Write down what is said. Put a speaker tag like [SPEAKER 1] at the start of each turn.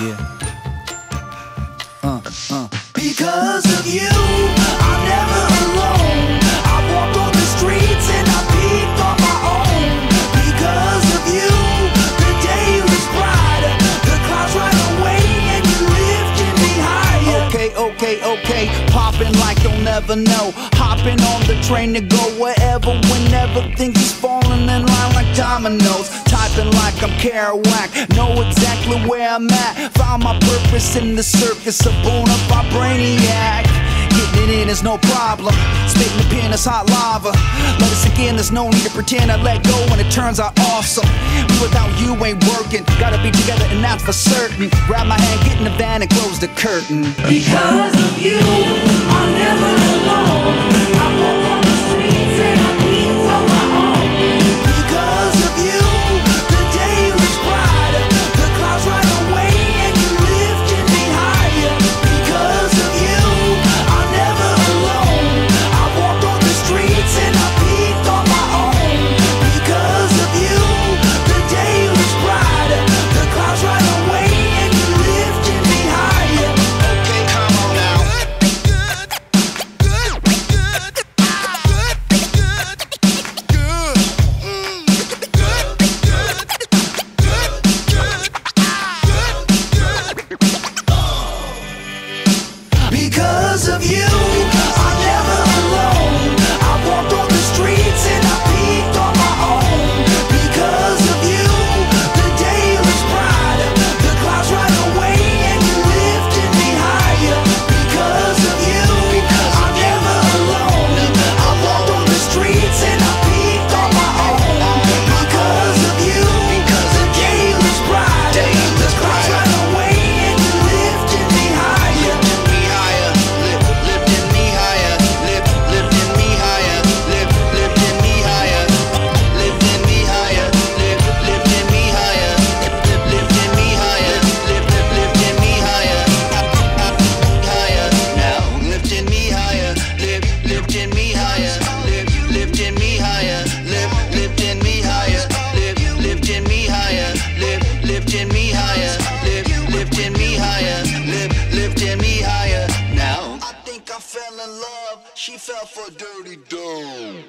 [SPEAKER 1] Yeah. Uh, uh.
[SPEAKER 2] Because of you, I'm never alone. I walk on the streets and I peep on my own. Because of you, the day was brighter. The clouds right away and you lifted me higher.
[SPEAKER 1] Okay, okay, okay. Popping like you'll never know. Hopping on the train to go wherever, whenever. Things is falling in line like dominoes. Typing like I'm Kerouac. Know exactly where I'm at. Found my purpose in the circus. A bona fide brainiac. Is no problem. Spitting the pen is hot lava. Let it sink in, there's no need to pretend I let go when it turns out awesome. Me without you ain't working. Gotta be together and that's for certain. Grab my hand, get in the van and close the curtain.
[SPEAKER 2] Because of you, I'm never. She fell for dirty dough.